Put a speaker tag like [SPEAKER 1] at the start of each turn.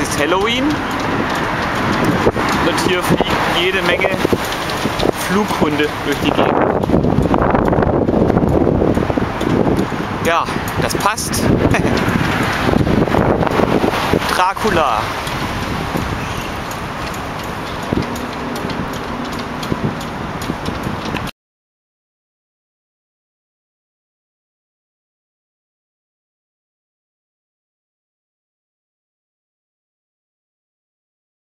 [SPEAKER 1] es ist Halloween und hier fliegen jede Menge Flughunde durch die Gegend. Ja, das passt. Dracula.